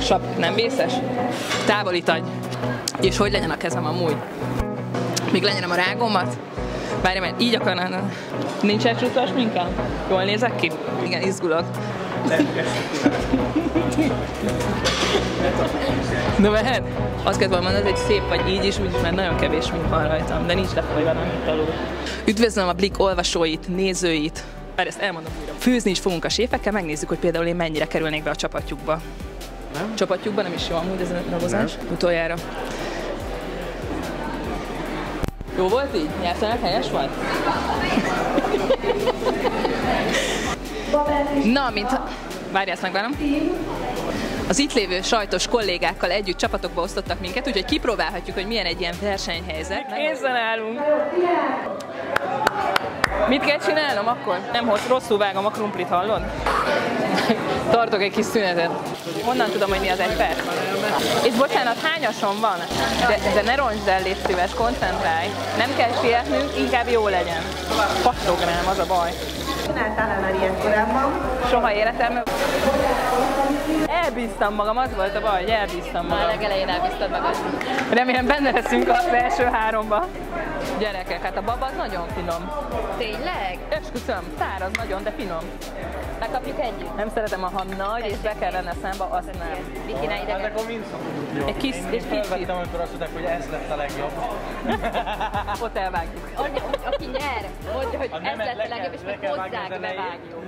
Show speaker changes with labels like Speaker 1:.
Speaker 1: Sap, nem vészes? Távolítagy. És hogy legyen a kezem amúgy? Még lenyelem a rágomat? Várj, mert így akarnám. Nincs elcsúszós minkám? Jól nézek ki? Igen, izgulok. Na mehet? Azt kellett volna mondani, hogy szép vagy így is, úgyis, mert nagyon kevés mink van rajtam, de nincs lefolyva, nem mint alul. Üdvözlöm a Blik olvasóit, nézőit. Már ezt elmondom újra. Főzni is fogunk a séfekkel, megnézzük, hogy például én mennyire kerülnék be a csapatjukba. Nem? Csapatjukba nem is jó amúgy ez a rabozás. Utoljára. Jó volt így? Nyelvtanak helyes volt? Na, mint... Várj, ezt megvárom. Az itt lévő sajtos kollégákkal együtt csapatokba osztottak minket, úgyhogy kipróbálhatjuk, hogy milyen egy ilyen versenyhelyzet. Készen állunk! Mit kell csinálnom akkor? Nem hoz, rosszul vágom a krumplit, hallod? Tartok egy kis szünetet. Honnan tudom, hogy mi az egy perc? És bocsánat, hányason van? De, de ne roncsd el, légy szíves, koncentrálj. Nem kell sietnünk, inkább jó legyen. Pattog rám, az a baj.
Speaker 2: Csináltál már ilyet korábban?
Speaker 1: Soha életemben. Elbíztam magam, az volt a baj, hogy elbíztam magam.
Speaker 3: Már legelején elbíztad magad.
Speaker 1: Remélem benne leszünk az első háromba. Gyerekek, hát a baba az nagyon finom.
Speaker 3: Tényleg?
Speaker 1: Esküszöm, száraz nagyon, de finom.
Speaker 3: Megkapjuk együtt?
Speaker 1: Nem szeretem, ha nagy, és be kell venni a számba, azt nem.
Speaker 3: Viki, ne idegen.
Speaker 4: Akkor mind szokott jó.
Speaker 1: Egy kis,
Speaker 4: Én
Speaker 1: egy kicsit.
Speaker 4: felvettem, amikor azt mondták, hogy ez lett a legjobb.
Speaker 1: Ott elvágjuk.
Speaker 3: Aki nyer, mondja, hogy
Speaker 4: A
Speaker 3: ez lett
Speaker 4: le
Speaker 3: a legjobb, és
Speaker 4: az elején.
Speaker 3: bevágjuk.